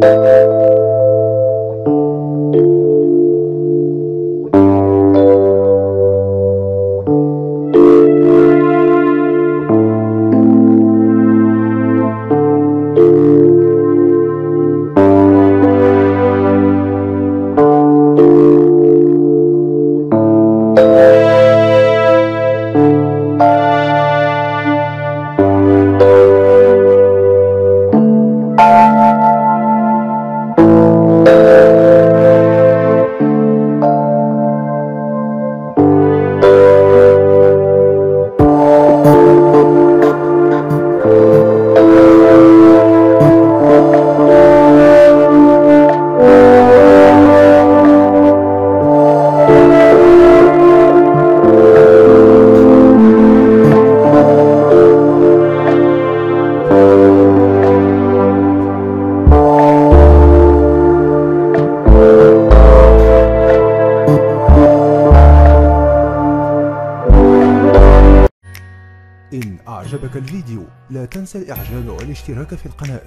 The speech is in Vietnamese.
thank uh you -huh. تنسى الإعجاب والاشتراك في القناة.